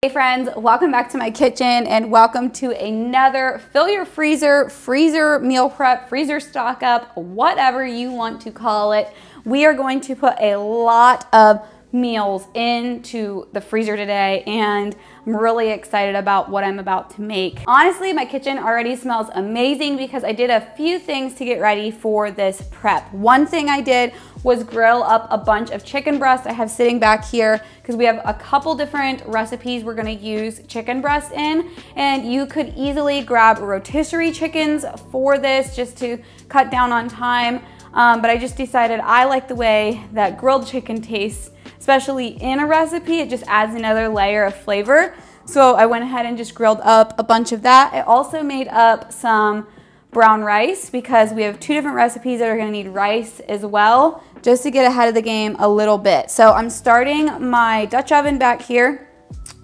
Hey friends, welcome back to my kitchen and welcome to another fill your freezer, freezer meal prep, freezer stock up, whatever you want to call it. We are going to put a lot of meals into the freezer today and I'm really excited about what I'm about to make. Honestly, my kitchen already smells amazing because I did a few things to get ready for this prep. One thing I did was grill up a bunch of chicken breasts I have sitting back here because we have a couple different recipes we're gonna use chicken breast in and you could easily grab rotisserie chickens for this just to cut down on time. Um, but I just decided I like the way that grilled chicken tastes especially in a recipe. It just adds another layer of flavor. So I went ahead and just grilled up a bunch of that. I also made up some brown rice because we have two different recipes that are gonna need rice as well, just to get ahead of the game a little bit. So I'm starting my Dutch oven back here.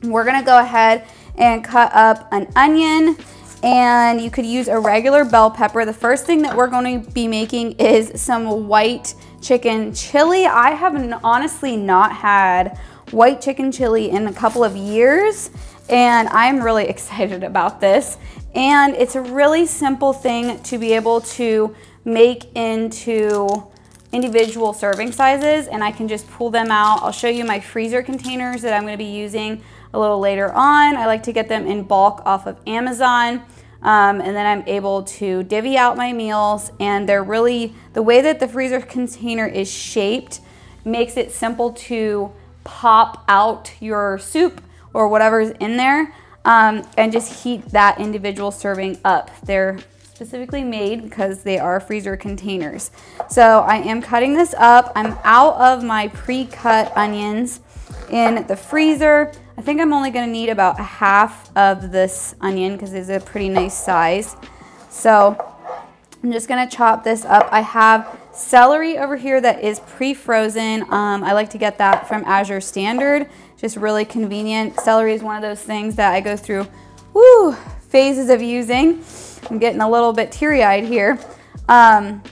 We're gonna go ahead and cut up an onion and you could use a regular bell pepper. The first thing that we're going to be making is some white chicken chili. I have honestly not had white chicken chili in a couple of years and I'm really excited about this. And it's a really simple thing to be able to make into individual serving sizes and I can just pull them out. I'll show you my freezer containers that I'm gonna be using a little later on. I like to get them in bulk off of Amazon. Um, and then I'm able to divvy out my meals and they're really, the way that the freezer container is shaped makes it simple to pop out your soup or whatever's in there um, and just heat that individual serving up. They're specifically made because they are freezer containers. So I am cutting this up. I'm out of my pre-cut onions in the freezer. I think I'm only gonna need about half of this onion because it's a pretty nice size. So I'm just gonna chop this up. I have celery over here that is pre-frozen. Um, I like to get that from Azure Standard, just really convenient. Celery is one of those things that I go through phases of using. I'm getting a little bit teary-eyed here. Um,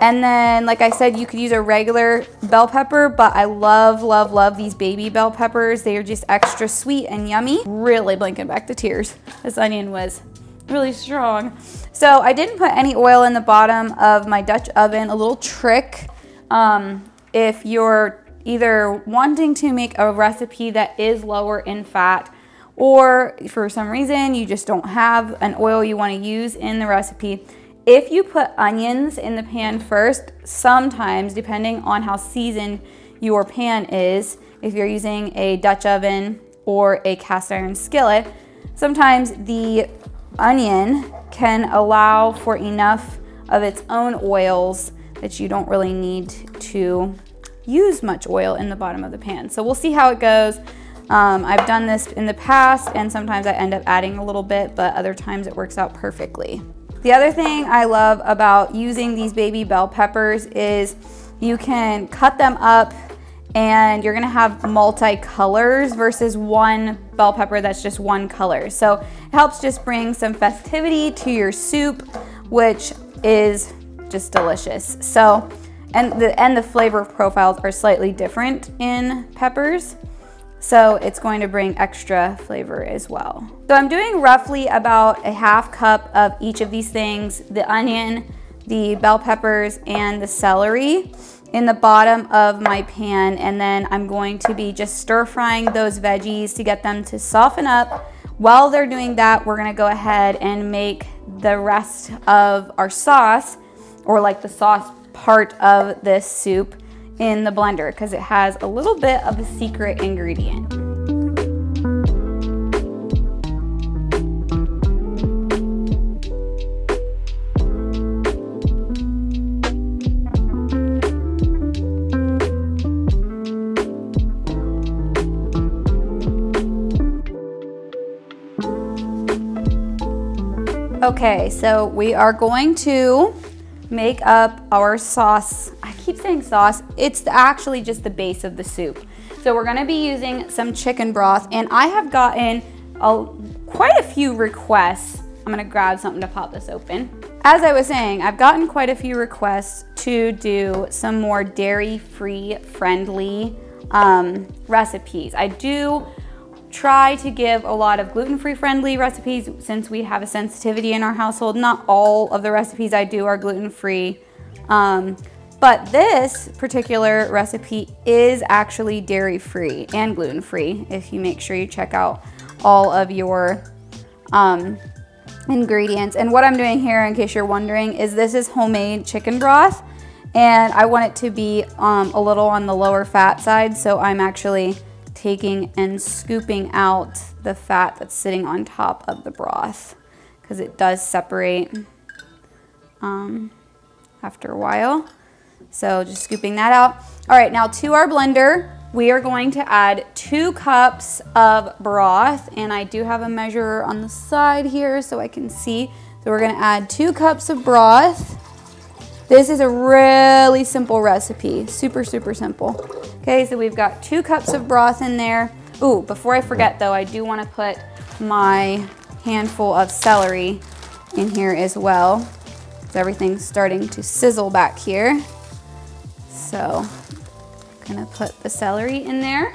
and then, like I said, you could use a regular bell pepper, but I love, love, love these baby bell peppers. They are just extra sweet and yummy. Really blinking back the tears. This onion was really strong. So I didn't put any oil in the bottom of my Dutch oven. A little trick, um, if you're either wanting to make a recipe that is lower in fat, or for some reason you just don't have an oil you wanna use in the recipe, if you put onions in the pan first, sometimes, depending on how seasoned your pan is, if you're using a Dutch oven or a cast iron skillet, sometimes the onion can allow for enough of its own oils that you don't really need to use much oil in the bottom of the pan. So we'll see how it goes. Um, I've done this in the past and sometimes I end up adding a little bit, but other times it works out perfectly. The other thing I love about using these baby bell peppers is you can cut them up and you're gonna have multi-colors versus one bell pepper that's just one color. So it helps just bring some festivity to your soup, which is just delicious. So, and the, and the flavor profiles are slightly different in peppers. So it's going to bring extra flavor as well. So I'm doing roughly about a half cup of each of these things, the onion, the bell peppers, and the celery in the bottom of my pan. And then I'm going to be just stir frying those veggies to get them to soften up. While they're doing that, we're gonna go ahead and make the rest of our sauce, or like the sauce part of this soup in the blender because it has a little bit of a secret ingredient. Okay, so we are going to make up our sauce. Keep saying sauce. It's actually just the base of the soup. So we're gonna be using some chicken broth and I have gotten a, quite a few requests. I'm gonna grab something to pop this open. As I was saying, I've gotten quite a few requests to do some more dairy-free friendly um, recipes. I do try to give a lot of gluten-free friendly recipes since we have a sensitivity in our household. Not all of the recipes I do are gluten-free. Um, but this particular recipe is actually dairy-free and gluten-free if you make sure you check out all of your um, ingredients. And what I'm doing here, in case you're wondering, is this is homemade chicken broth. And I want it to be um, a little on the lower fat side, so I'm actually taking and scooping out the fat that's sitting on top of the broth because it does separate um, after a while. So just scooping that out. All right, now to our blender, we are going to add two cups of broth and I do have a measure on the side here so I can see. So we're gonna add two cups of broth. This is a really simple recipe, super, super simple. Okay, so we've got two cups of broth in there. Ooh, before I forget though, I do wanna put my handful of celery in here as well. Everything's starting to sizzle back here. So I'm gonna put the celery in there.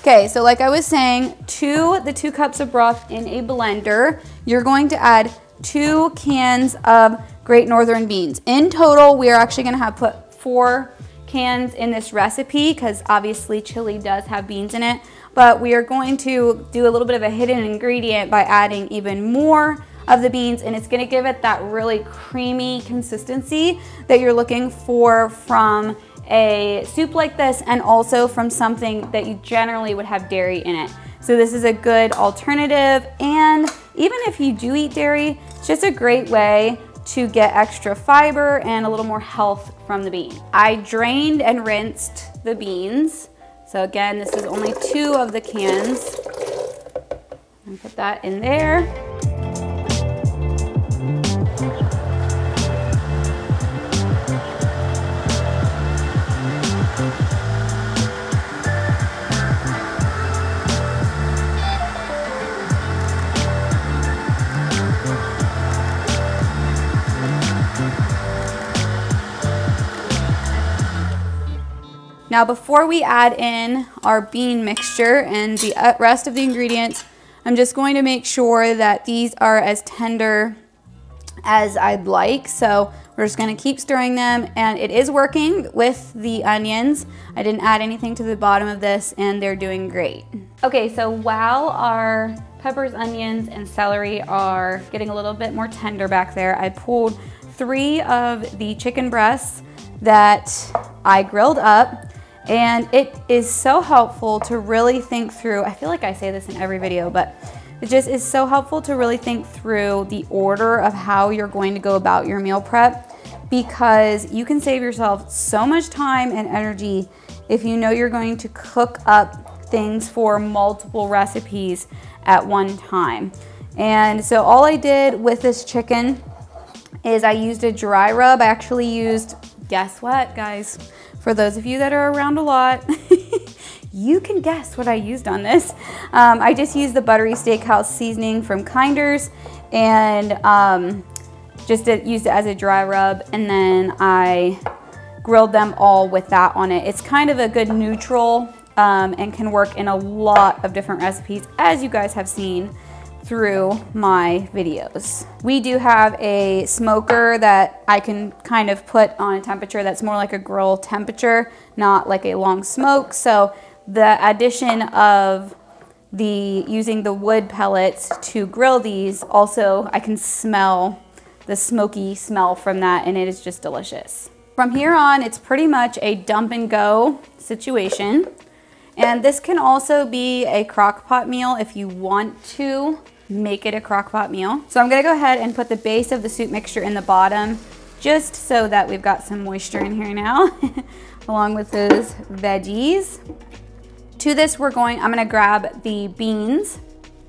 Okay, so like I was saying, to the two cups of broth in a blender, you're going to add two cans of Great Northern beans. In total, we are actually gonna have put four cans in this recipe because obviously chili does have beans in it, but we are going to do a little bit of a hidden ingredient by adding even more of the beans and it's gonna give it that really creamy consistency that you're looking for from a soup like this and also from something that you generally would have dairy in it. So this is a good alternative and even if you do eat dairy, it's just a great way to get extra fiber and a little more health from the bean. I drained and rinsed the beans. So again, this is only two of the cans. And put that in there. Now before we add in our bean mixture and the uh, rest of the ingredients, I'm just going to make sure that these are as tender as I'd like. So we're just gonna keep stirring them and it is working with the onions. I didn't add anything to the bottom of this and they're doing great. Okay, so while our peppers, onions, and celery are getting a little bit more tender back there, I pulled three of the chicken breasts that I grilled up and it is so helpful to really think through, I feel like I say this in every video, but it just is so helpful to really think through the order of how you're going to go about your meal prep because you can save yourself so much time and energy if you know you're going to cook up things for multiple recipes at one time. And so all I did with this chicken is I used a dry rub. I actually used, guess what guys? For those of you that are around a lot, you can guess what I used on this. Um, I just used the buttery steakhouse seasoning from Kinders and um, just used it as a dry rub and then I grilled them all with that on it. It's kind of a good neutral um, and can work in a lot of different recipes as you guys have seen through my videos. We do have a smoker that I can kind of put on a temperature that's more like a grill temperature, not like a long smoke. So the addition of the using the wood pellets to grill these, also I can smell the smoky smell from that and it is just delicious. From here on, it's pretty much a dump and go situation. And this can also be a crock pot meal if you want to make it a crock pot meal. So I'm gonna go ahead and put the base of the soup mixture in the bottom just so that we've got some moisture in here now, along with those veggies. To this, we're going, I'm gonna grab the beans.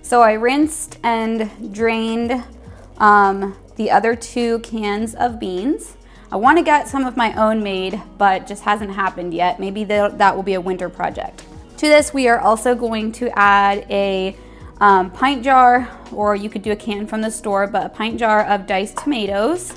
So I rinsed and drained um, the other two cans of beans. I wanna get some of my own made, but just hasn't happened yet. Maybe that will be a winter project. To this, we are also going to add a um, pint jar, or you could do a can from the store, but a pint jar of diced tomatoes.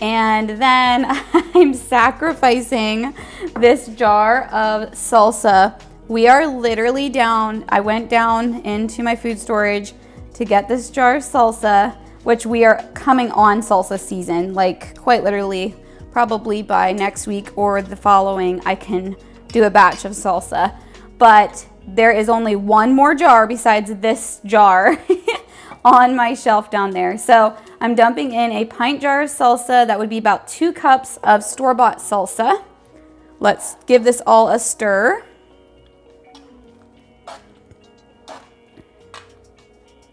And then I'm sacrificing this jar of salsa We are literally down, I went down into my food storage to get this jar of salsa, which we are coming on salsa season, like quite literally, probably by next week or the following, I can do a batch of salsa. But there is only one more jar besides this jar on my shelf down there. So I'm dumping in a pint jar of salsa. That would be about two cups of store-bought salsa. Let's give this all a stir.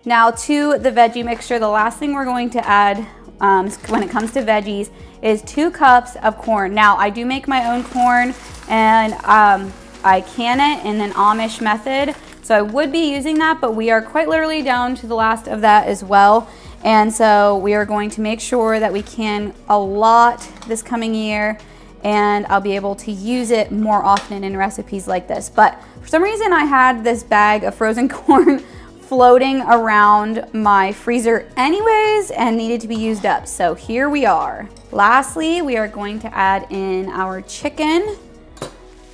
Now to the veggie mixture, the last thing we're going to add um, when it comes to veggies is two cups of corn. Now I do make my own corn and um, I can it in an Amish method. So I would be using that, but we are quite literally down to the last of that as well. And so we are going to make sure that we can a lot this coming year and I'll be able to use it more often in recipes like this. But for some reason I had this bag of frozen corn floating around my freezer anyways and needed to be used up. So here we are. Lastly, we are going to add in our chicken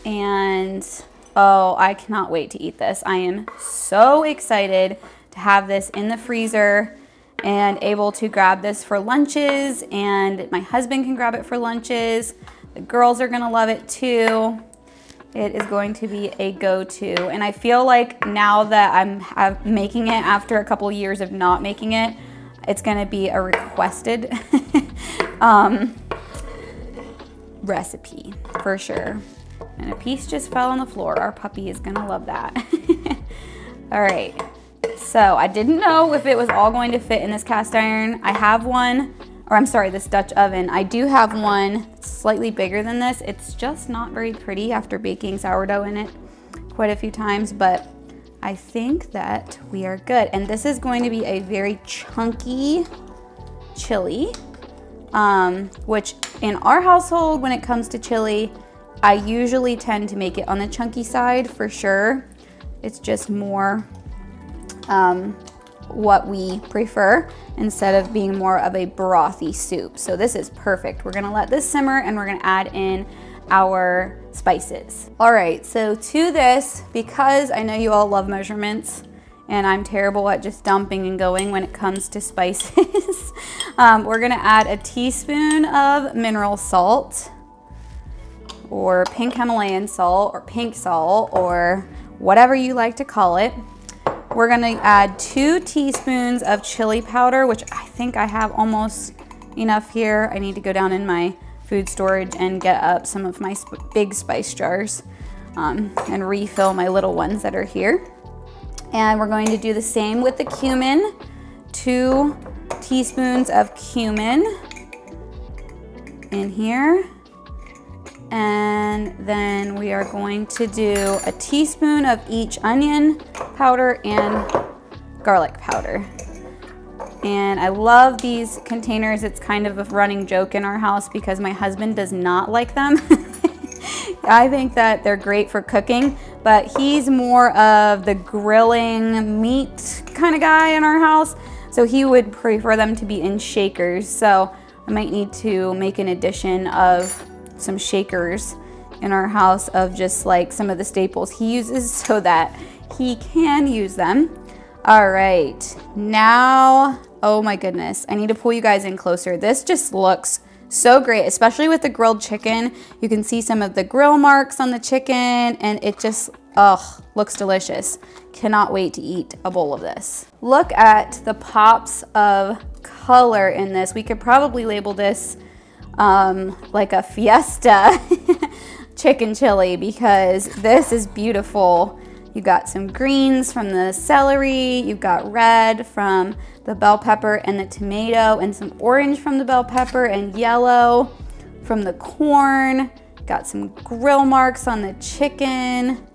and oh, I cannot wait to eat this. I am so excited to have this in the freezer and able to grab this for lunches and my husband can grab it for lunches. The girls are gonna love it too. It is going to be a go-to. And I feel like now that I'm, making it after a couple years of not making it, it's gonna be a requested um, recipe for sure. And a piece just fell on the floor. Our puppy is gonna love that. all right, so I didn't know if it was all going to fit in this cast iron. I have one or I'm sorry, this Dutch oven. I do have one slightly bigger than this. It's just not very pretty after baking sourdough in it quite a few times, but I think that we are good. And this is going to be a very chunky chili, um, which in our household, when it comes to chili, I usually tend to make it on the chunky side for sure. It's just more um, what we prefer instead of being more of a brothy soup. So this is perfect. We're gonna let this simmer and we're gonna add in our spices. All right, so to this, because I know you all love measurements and I'm terrible at just dumping and going when it comes to spices, um, we're gonna add a teaspoon of mineral salt or pink Himalayan salt or pink salt or whatever you like to call it. We're gonna add two teaspoons of chili powder, which I think I have almost enough here. I need to go down in my food storage and get up some of my sp big spice jars um, and refill my little ones that are here. And we're going to do the same with the cumin. Two teaspoons of cumin in here. And then we are going to do a teaspoon of each onion powder and garlic powder. And I love these containers. It's kind of a running joke in our house because my husband does not like them. I think that they're great for cooking, but he's more of the grilling meat kind of guy in our house. So he would prefer them to be in shakers. So I might need to make an addition of some shakers in our house of just like some of the staples he uses so that he can use them. All right, now, oh my goodness, I need to pull you guys in closer. This just looks so great, especially with the grilled chicken. You can see some of the grill marks on the chicken and it just, oh, looks delicious. Cannot wait to eat a bowl of this. Look at the pops of color in this. We could probably label this um, like a fiesta chicken chili because this is beautiful. You got some greens from the celery, you've got red from the bell pepper and the tomato, and some orange from the bell pepper and yellow from the corn. Got some grill marks on the chicken.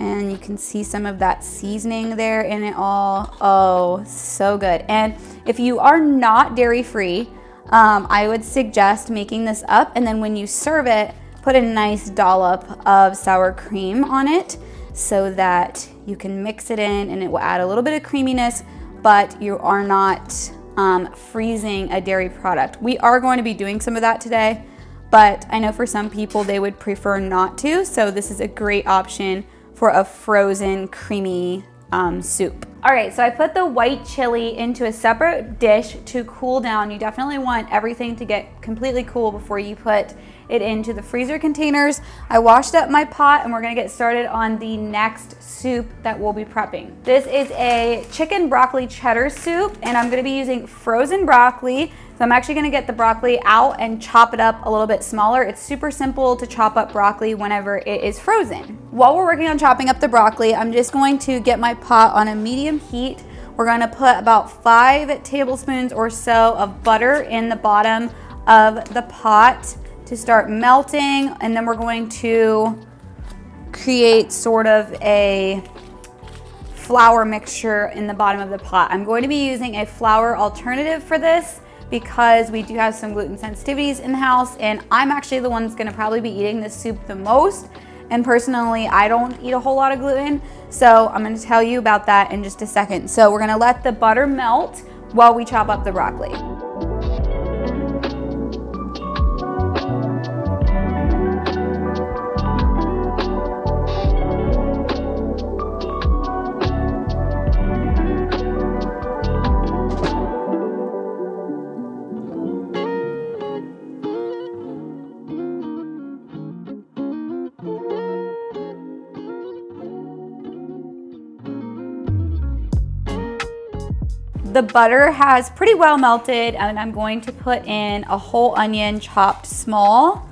And you can see some of that seasoning there in it all. Oh, so good. And if you are not dairy free, um, I would suggest making this up and then when you serve it, put a nice dollop of sour cream on it so that you can mix it in and it will add a little bit of creaminess, but you are not um, freezing a dairy product. We are going to be doing some of that today, but I know for some people they would prefer not to, so this is a great option for a frozen creamy um, soup. All right, so I put the white chili into a separate dish to cool down. You definitely want everything to get completely cool before you put it into the freezer containers. I washed up my pot and we're gonna get started on the next soup that we'll be prepping. This is a chicken broccoli cheddar soup and I'm gonna be using frozen broccoli. So I'm actually gonna get the broccoli out and chop it up a little bit smaller. It's super simple to chop up broccoli whenever it is frozen. While we're working on chopping up the broccoli, I'm just going to get my pot on a medium heat. We're gonna put about five tablespoons or so of butter in the bottom of the pot to start melting and then we're going to create sort of a flour mixture in the bottom of the pot. I'm going to be using a flour alternative for this because we do have some gluten sensitivities in the house and I'm actually the one that's gonna probably be eating this soup the most. And personally, I don't eat a whole lot of gluten. So I'm gonna tell you about that in just a second. So we're gonna let the butter melt while we chop up the broccoli. The butter has pretty well melted and I'm going to put in a whole onion chopped small.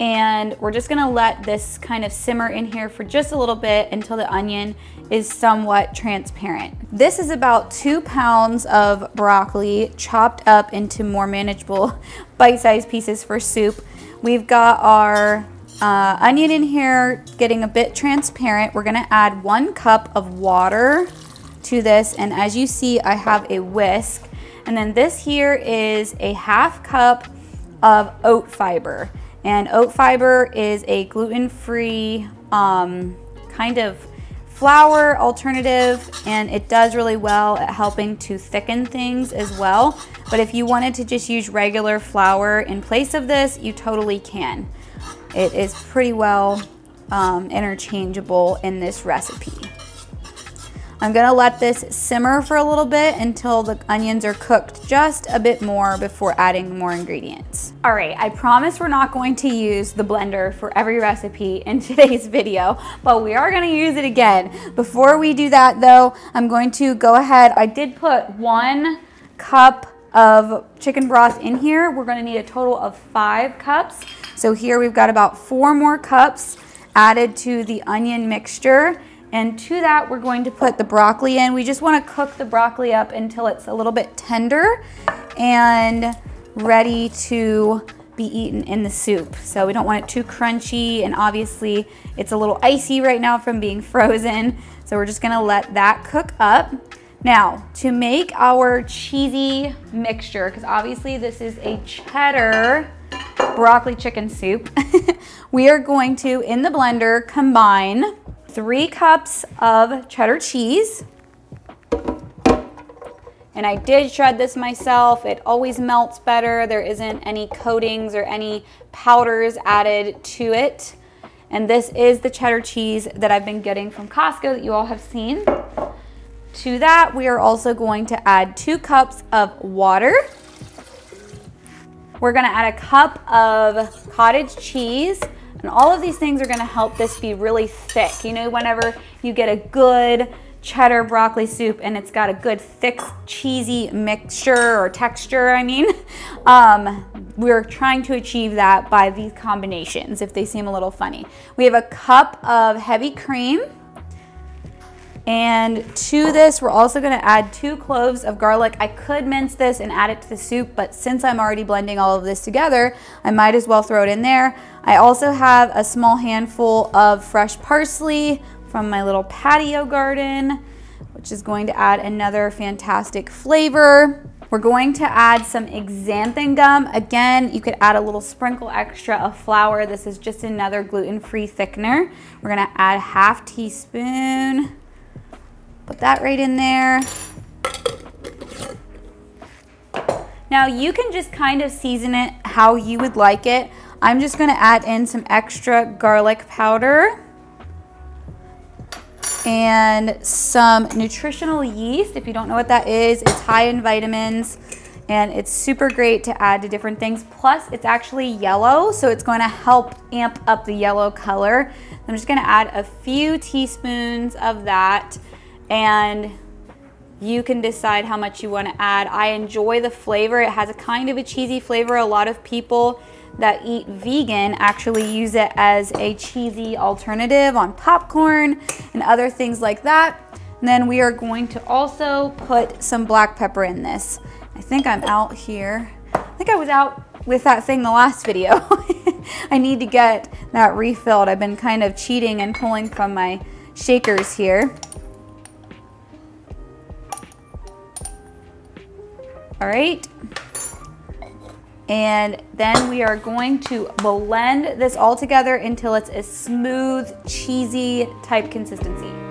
And we're just gonna let this kind of simmer in here for just a little bit until the onion is somewhat transparent. This is about two pounds of broccoli chopped up into more manageable bite-sized pieces for soup. We've got our uh, onion in here getting a bit transparent. We're gonna add one cup of water to this. And as you see, I have a whisk. And then this here is a half cup of oat fiber. And oat fiber is a gluten-free um, kind of flour alternative and it does really well at helping to thicken things as well. But if you wanted to just use regular flour in place of this, you totally can. It is pretty well um, interchangeable in this recipe. I'm gonna let this simmer for a little bit until the onions are cooked just a bit more before adding more ingredients. All right, I promise we're not going to use the blender for every recipe in today's video, but we are gonna use it again. Before we do that though, I'm going to go ahead, I did put one cup of chicken broth in here. We're gonna need a total of five cups. So here we've got about four more cups added to the onion mixture. And to that, we're going to put the broccoli in. We just wanna cook the broccoli up until it's a little bit tender and ready to be eaten in the soup. So we don't want it too crunchy and obviously it's a little icy right now from being frozen. So we're just gonna let that cook up. Now, to make our cheesy mixture, because obviously this is a cheddar broccoli chicken soup, we are going to, in the blender, combine three cups of cheddar cheese. And I did shred this myself. It always melts better. There isn't any coatings or any powders added to it. And this is the cheddar cheese that I've been getting from Costco that you all have seen. To that, we are also going to add two cups of water. We're gonna add a cup of cottage cheese. And all of these things are gonna help this be really thick. You know, whenever you get a good cheddar broccoli soup and it's got a good thick cheesy mixture or texture, I mean, um, we're trying to achieve that by these combinations if they seem a little funny. We have a cup of heavy cream. And to this, we're also gonna add two cloves of garlic. I could mince this and add it to the soup, but since I'm already blending all of this together, I might as well throw it in there. I also have a small handful of fresh parsley from my little patio garden, which is going to add another fantastic flavor. We're going to add some xanthan gum. Again, you could add a little sprinkle extra of flour. This is just another gluten-free thickener. We're gonna add half teaspoon Put that right in there. Now you can just kind of season it how you would like it. I'm just gonna add in some extra garlic powder and some nutritional yeast. If you don't know what that is, it's high in vitamins and it's super great to add to different things. Plus it's actually yellow, so it's going to help amp up the yellow color. I'm just gonna add a few teaspoons of that and you can decide how much you wanna add. I enjoy the flavor. It has a kind of a cheesy flavor. A lot of people that eat vegan actually use it as a cheesy alternative on popcorn and other things like that. And then we are going to also put some black pepper in this. I think I'm out here. I think I was out with that thing the last video. I need to get that refilled. I've been kind of cheating and pulling from my shakers here. All right. And then we are going to blend this all together until it's a smooth, cheesy type consistency.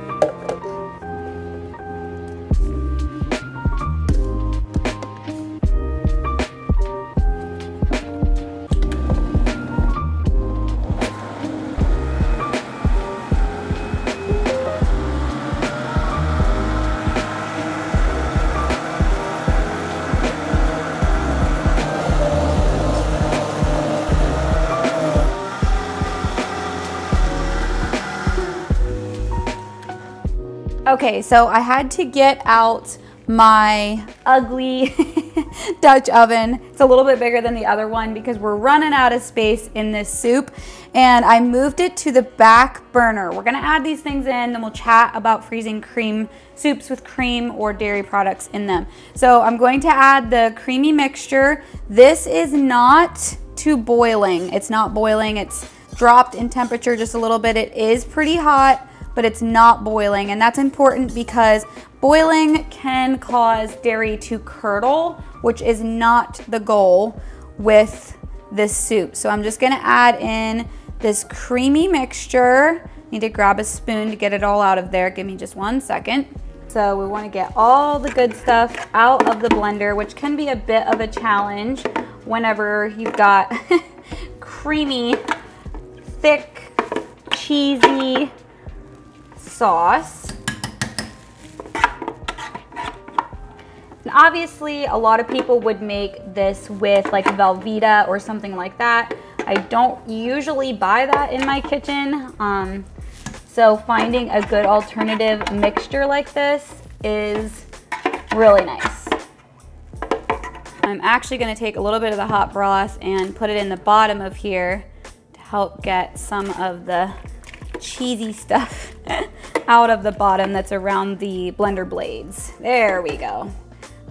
Okay, so I had to get out my ugly Dutch oven. It's a little bit bigger than the other one because we're running out of space in this soup. And I moved it to the back burner. We're gonna add these things in, then we'll chat about freezing cream soups with cream or dairy products in them. So I'm going to add the creamy mixture. This is not to boiling. It's not boiling, it's dropped in temperature just a little bit. It is pretty hot but it's not boiling. And that's important because boiling can cause dairy to curdle, which is not the goal with this soup. So I'm just gonna add in this creamy mixture. Need to grab a spoon to get it all out of there. Give me just one second. So we wanna get all the good stuff out of the blender, which can be a bit of a challenge whenever you've got creamy, thick, cheesy, sauce. And obviously, a lot of people would make this with like Velveeta or something like that. I don't usually buy that in my kitchen. Um, so finding a good alternative mixture like this is really nice. I'm actually gonna take a little bit of the hot broth and put it in the bottom of here to help get some of the cheesy stuff out of the bottom that's around the blender blades. There we go.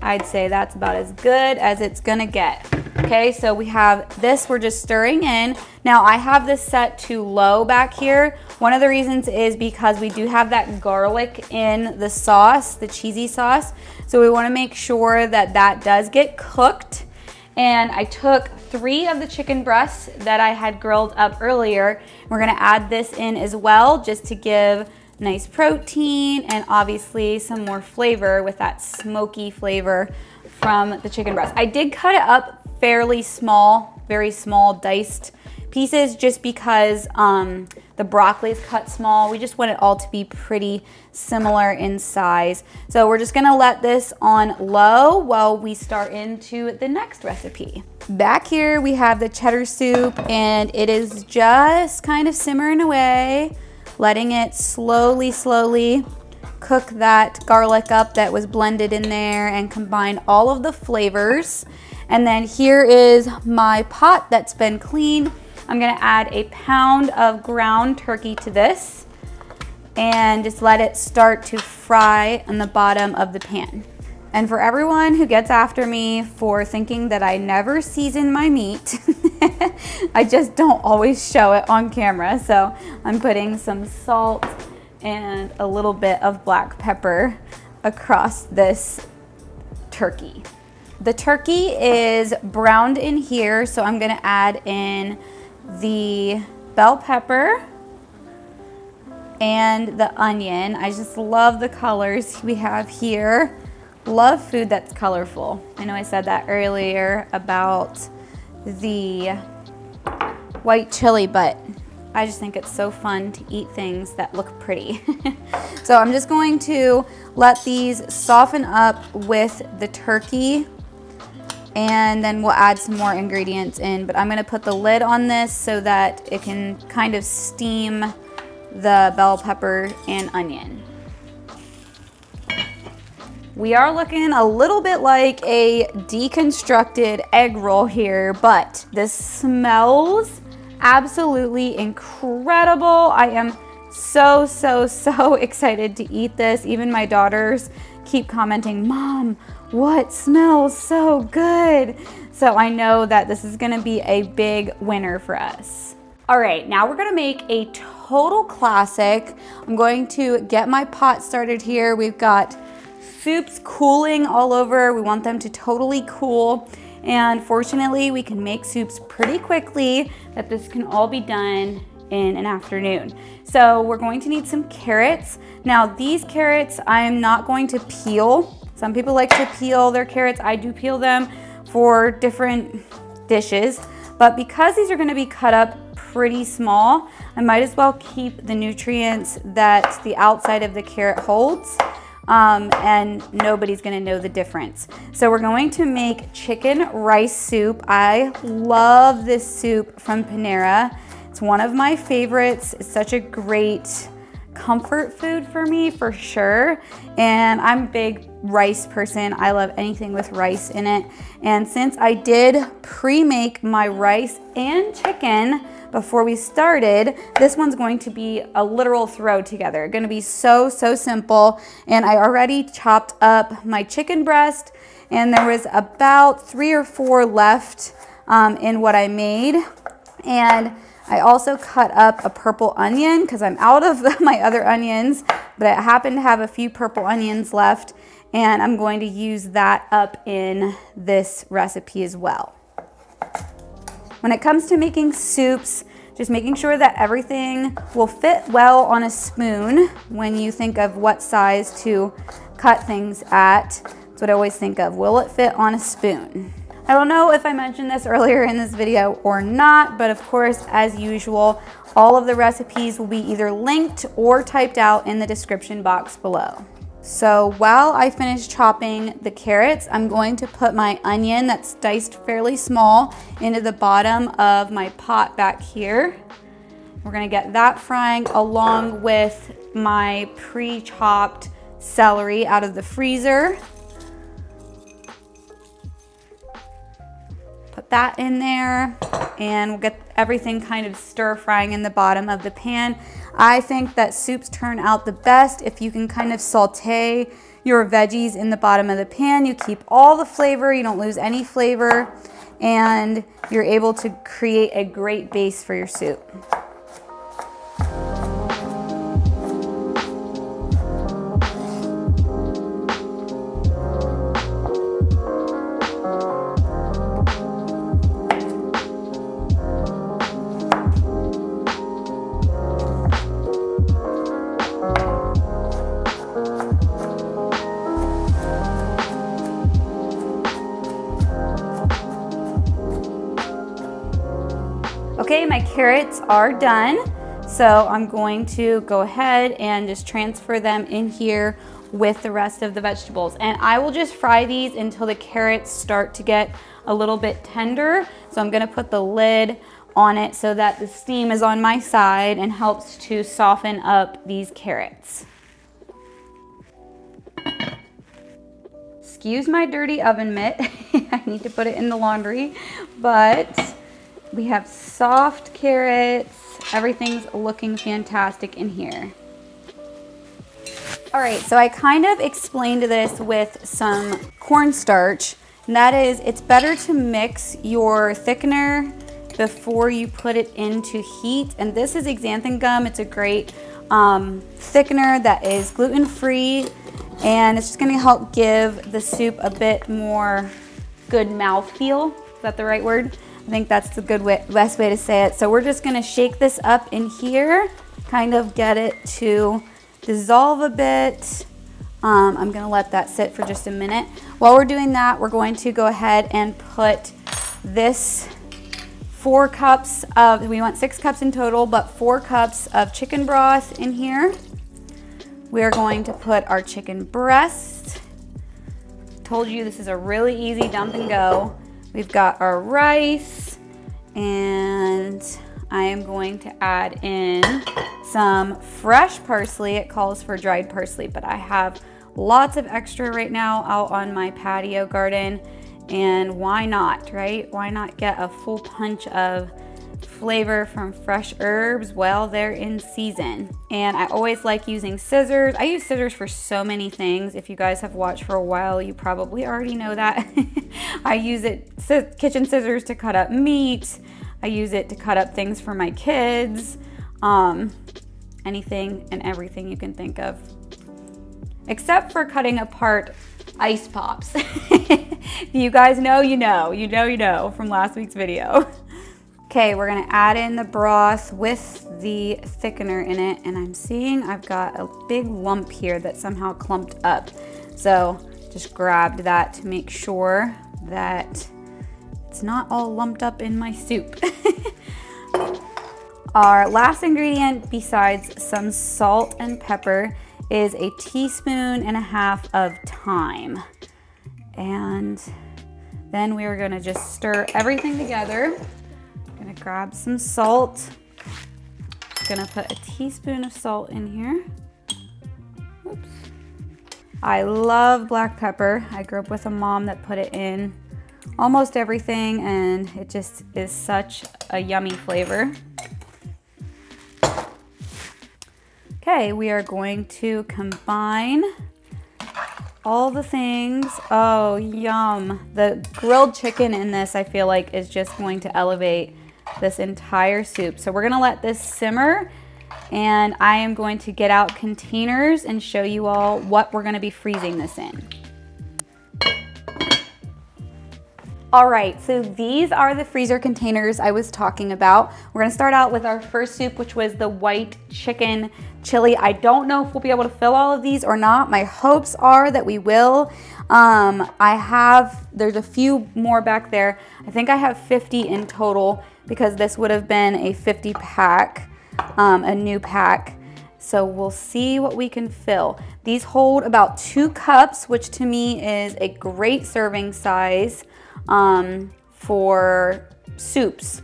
I'd say that's about as good as it's gonna get. Okay, so we have this, we're just stirring in. Now I have this set to low back here. One of the reasons is because we do have that garlic in the sauce, the cheesy sauce. So we wanna make sure that that does get cooked. And I took three of the chicken breasts that I had grilled up earlier. We're gonna add this in as well just to give nice protein and obviously some more flavor with that smoky flavor from the chicken breast. I did cut it up fairly small, very small diced pieces just because um, the broccoli is cut small. We just want it all to be pretty similar in size. So we're just gonna let this on low while we start into the next recipe. Back here we have the cheddar soup and it is just kind of simmering away, letting it slowly, slowly cook that garlic up that was blended in there and combine all of the flavors. And then here is my pot that's been cleaned I'm gonna add a pound of ground turkey to this and just let it start to fry on the bottom of the pan. And for everyone who gets after me for thinking that I never season my meat, I just don't always show it on camera. So I'm putting some salt and a little bit of black pepper across this turkey. The turkey is browned in here, so I'm gonna add in the bell pepper and the onion. I just love the colors we have here. Love food that's colorful. I know I said that earlier about the white chili, but I just think it's so fun to eat things that look pretty. so I'm just going to let these soften up with the turkey and then we'll add some more ingredients in. But I'm gonna put the lid on this so that it can kind of steam the bell pepper and onion. We are looking a little bit like a deconstructed egg roll here, but this smells absolutely incredible. I am so, so, so excited to eat this. Even my daughters keep commenting, Mom, what smells so good? So I know that this is gonna be a big winner for us. All right, now we're gonna make a total classic. I'm going to get my pot started here. We've got soups cooling all over. We want them to totally cool. And fortunately, we can make soups pretty quickly that this can all be done in an afternoon. So we're going to need some carrots. Now these carrots, I'm not going to peel. Some people like to peel their carrots. I do peel them for different dishes. But because these are gonna be cut up pretty small, I might as well keep the nutrients that the outside of the carrot holds um, and nobody's gonna know the difference. So we're going to make chicken rice soup. I love this soup from Panera. It's one of my favorites. It's such a great comfort food for me for sure. And I'm a big rice person. I love anything with rice in it. And since I did pre-make my rice and chicken, before we started, this one's going to be a literal throw together. Gonna be so, so simple. And I already chopped up my chicken breast and there was about three or four left um, in what I made. And I also cut up a purple onion because I'm out of my other onions, but I happen to have a few purple onions left and I'm going to use that up in this recipe as well. When it comes to making soups, just making sure that everything will fit well on a spoon when you think of what size to cut things at. That's what I always think of. Will it fit on a spoon? I don't know if I mentioned this earlier in this video or not, but of course, as usual, all of the recipes will be either linked or typed out in the description box below. So while I finish chopping the carrots, I'm going to put my onion that's diced fairly small into the bottom of my pot back here. We're gonna get that frying along with my pre-chopped celery out of the freezer. Put that in there and we'll get everything kind of stir frying in the bottom of the pan. I think that soups turn out the best if you can kind of saute your veggies in the bottom of the pan. You keep all the flavor, you don't lose any flavor, and you're able to create a great base for your soup. Okay, my carrots are done. So I'm going to go ahead and just transfer them in here with the rest of the vegetables. And I will just fry these until the carrots start to get a little bit tender. So I'm gonna put the lid on it so that the steam is on my side and helps to soften up these carrots. Excuse my dirty oven mitt. I need to put it in the laundry, but we have soft carrots. Everything's looking fantastic in here. All right, so I kind of explained this with some cornstarch. And that is, it's better to mix your thickener before you put it into heat. And this is xanthan gum. It's a great um, thickener that is gluten-free and it's just gonna help give the soup a bit more good mouthfeel. Is that the right word? I think that's the good way, best way to say it. So we're just gonna shake this up in here, kind of get it to dissolve a bit. Um, I'm gonna let that sit for just a minute. While we're doing that, we're going to go ahead and put this four cups of, we want six cups in total, but four cups of chicken broth in here. We're going to put our chicken breast. Told you this is a really easy dump and go. We've got our rice and I am going to add in some fresh parsley. It calls for dried parsley, but I have lots of extra right now out on my patio garden. And why not, right? Why not get a full punch of flavor from fresh herbs while they're in season. And I always like using scissors. I use scissors for so many things. If you guys have watched for a while, you probably already know that. I use it, kitchen scissors to cut up meat. I use it to cut up things for my kids. Um, anything and everything you can think of. Except for cutting apart ice pops. you guys know, you know, you know, you know from last week's video. Okay, we're gonna add in the broth with the thickener in it and I'm seeing I've got a big lump here that somehow clumped up. So just grabbed that to make sure that it's not all lumped up in my soup. Our last ingredient besides some salt and pepper is a teaspoon and a half of thyme. And then we are gonna just stir everything together. Gonna grab some salt. Gonna put a teaspoon of salt in here. Oops. I love black pepper. I grew up with a mom that put it in almost everything and it just is such a yummy flavor. Okay, we are going to combine all the things. Oh, yum. The grilled chicken in this, I feel like, is just going to elevate this entire soup. So we're gonna let this simmer and I am going to get out containers and show you all what we're gonna be freezing this in. All right, so these are the freezer containers I was talking about. We're gonna start out with our first soup, which was the white chicken chili. I don't know if we'll be able to fill all of these or not. My hopes are that we will. Um, I have, there's a few more back there. I think I have 50 in total because this would have been a 50 pack, um, a new pack. So we'll see what we can fill. These hold about two cups, which to me is a great serving size um, for soups.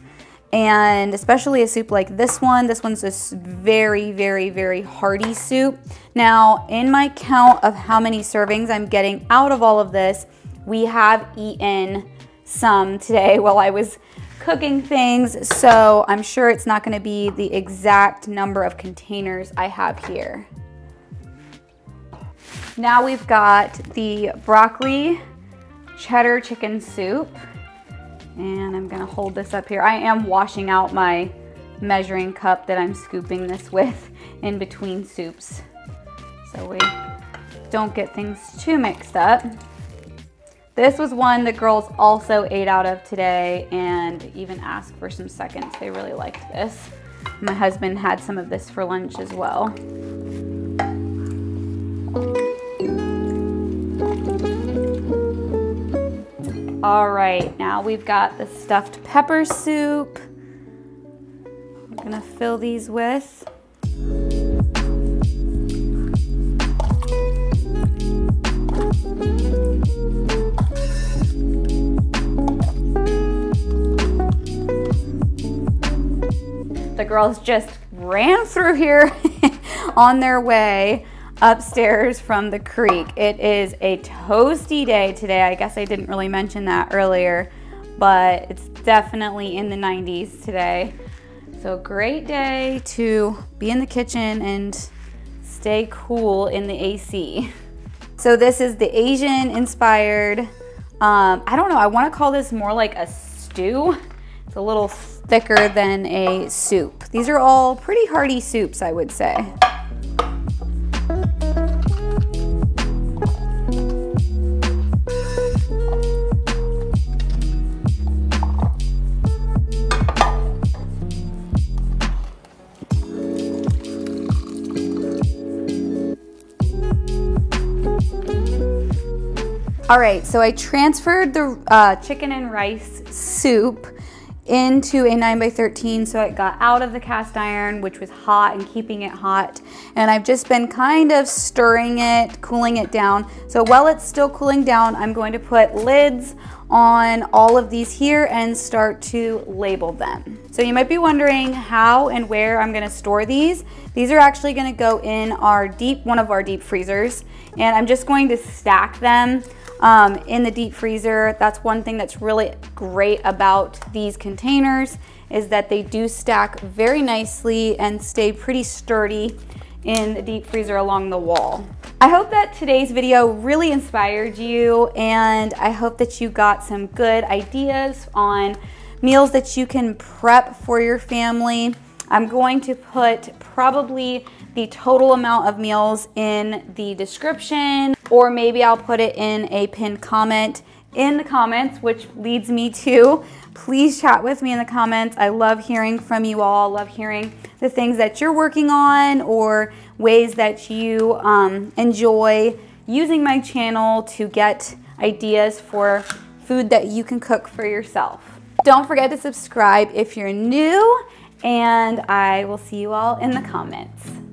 And especially a soup like this one, this one's a very, very, very hearty soup. Now, in my count of how many servings I'm getting out of all of this, we have eaten some today while I was cooking things, so I'm sure it's not gonna be the exact number of containers I have here. Now we've got the broccoli cheddar chicken soup. And I'm gonna hold this up here. I am washing out my measuring cup that I'm scooping this with in between soups. So we don't get things too mixed up. This was one that girls also ate out of today and even asked for some seconds. They really liked this. My husband had some of this for lunch as well. All right, now we've got the stuffed pepper soup. I'm gonna fill these with. The girls just ran through here on their way upstairs from the creek. It is a toasty day today. I guess I didn't really mention that earlier, but it's definitely in the 90s today. So great day to be in the kitchen and stay cool in the AC. So this is the Asian inspired, um, I don't know, I wanna call this more like a stew. It's a little thicker than a soup. These are all pretty hearty soups, I would say. All right, so I transferred the uh, chicken and rice soup into a 9 by 13 so it got out of the cast iron which was hot and keeping it hot and I've just been kind of stirring it cooling it down so while it's still cooling down I'm going to put lids on all of these here and start to label them. So you might be wondering how and where I'm gonna store these. These are actually gonna go in our deep, one of our deep freezers, and I'm just going to stack them um, in the deep freezer. That's one thing that's really great about these containers is that they do stack very nicely and stay pretty sturdy in the deep freezer along the wall. I hope that today's video really inspired you and I hope that you got some good ideas on meals that you can prep for your family. I'm going to put probably the total amount of meals in the description or maybe I'll put it in a pinned comment in the comments, which leads me to please chat with me in the comments. I love hearing from you all, love hearing the things that you're working on or ways that you um, enjoy using my channel to get ideas for food that you can cook for yourself. Don't forget to subscribe if you're new and I will see you all in the comments.